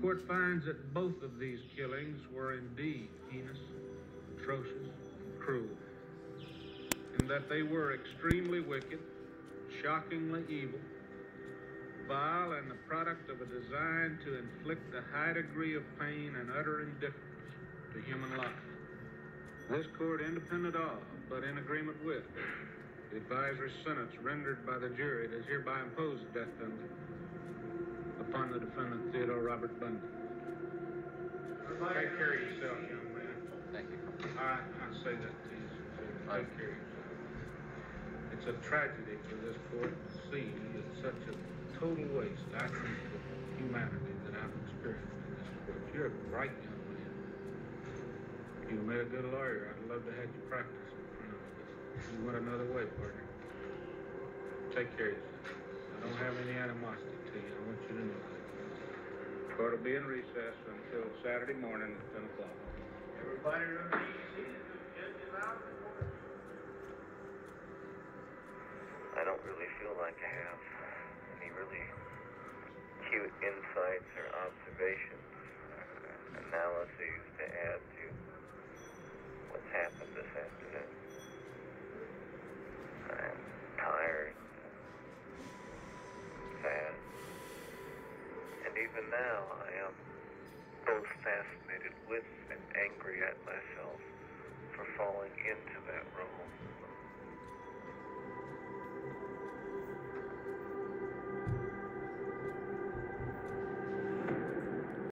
court finds that both of these killings were indeed heinous, atrocious, and cruel, and that they were extremely wicked, shockingly evil, vile, and the product of a design to inflict a high degree of pain and utter indifference to human life. This court, independent of, but in agreement with, the advisory sentence rendered by the jury does hereby impose the death penalty upon the defendant Theodore Robert Bundy. Take care of yourself, young man. Thank you. I, I say that to you. Take care of yourself. It's a tragedy for this court to see it's such a total waste, I think, of humanity that I've experienced in this court. You're a bright young man. You made a good lawyer. I'd love to have you practice in front of us. You went another way, partner. Take care of yourself. I don't have any animosity to you. I want you to know that. Court will be in recess until Saturday morning at ten o'clock. Everybody remain seated. The judge. I don't really feel like I have any really cute insights or observations or analyses to add even now I am both fascinated with and angry at myself for falling into that role